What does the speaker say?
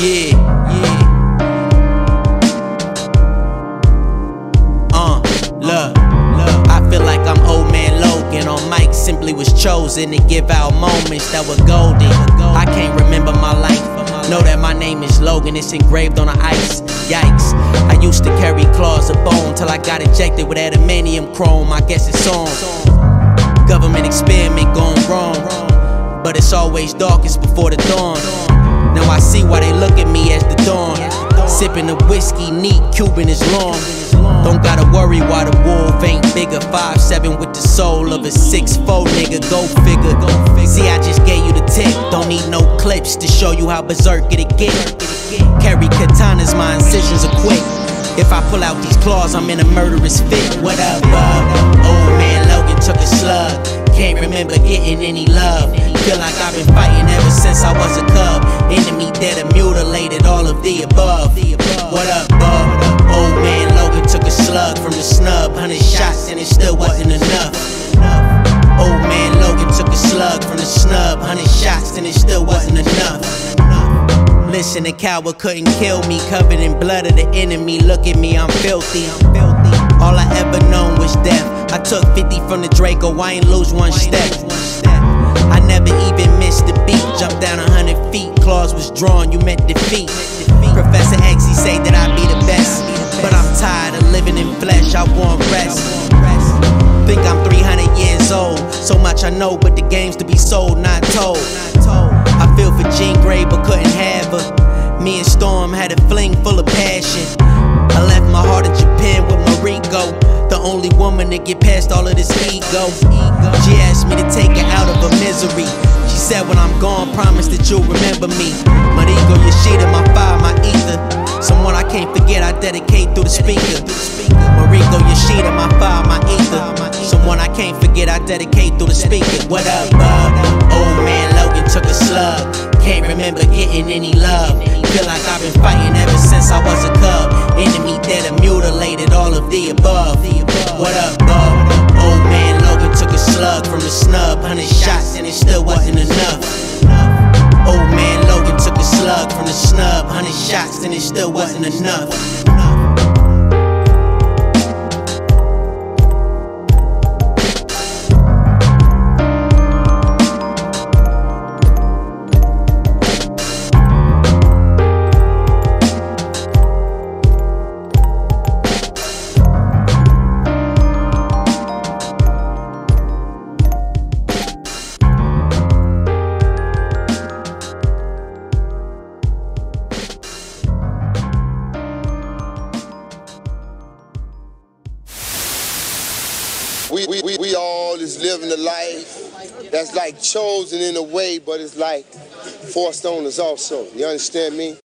Yeah, yeah. Uh, look, look. I feel like I'm old man Logan on mic. Simply was chosen to give out moments that were golden. I can't remember my life. Know that my name is Logan, it's engraved on the ice. Yikes. I used to carry claws of bone till I got ejected with adamantium chrome. I guess it's on. Government experiment gone wrong. But it's always darkest before the dawn. I see why they look at me as the dawn. Sipping the whiskey, neat, Cuban is long. Don't gotta worry why the wolf ain't bigger. Five seven with the soul of a six four nigga. Go figure. See, I just gave you the tip. Don't need no clips to show you how berserk it get. Carry katanas, my incisions are quick. If I pull out these claws, I'm in a murderous fit. What up? Old man Logan took a slug. Can't remember getting any love. Feel like I've been fighting ever since I was a cub. Enemy dead and mutilated, all of the above. What up, bub? Old man Logan took a slug from the snub. Hundred shots and it still wasn't enough. Old man Logan took a slug from the snub. Hundred shots and it still wasn't enough. Listen, a coward couldn't kill me. Covered in blood of the enemy. Look at me, I'm filthy. I'm filthy. All I ever known was death. I took 50 from the Draco, I ain't lose one step. I never even missed the beat. Jumped down a hundred feet, claws was drawn, you met defeat. Professor X, he say that I be the best. But I'm tired of living in flesh, I want rest. Think I'm 300 years old. So much I know, but the game's to be sold, not told. I feel for Jean Grey, but couldn't have her. Me and Storm had a fling full of passion. I left my heart in Japan with Mariko. The only woman to get past all of this ego. Misery. She said, When I'm gone, promise that you'll remember me. Mariko Yoshida, my fire, my ether. Someone I can't forget, I dedicate through the speaker. Mariko Yoshida, my fire, my ether. Someone I can't forget, I dedicate through the speaker. What up, bub? Old man Logan took a slug. Can't remember getting any love. Feel like I've been fighting ever since I was a cub. Enemy dead and mutilated, all of the above. What up, bub? Slug from the snub. Hundred shots and it still wasn't enough. Old man Logan took a slug from the snub. Hundred shots and it still wasn't enough. We, we, we, we all is living a life that's like chosen in a way, but it's like forced on us also. You understand me?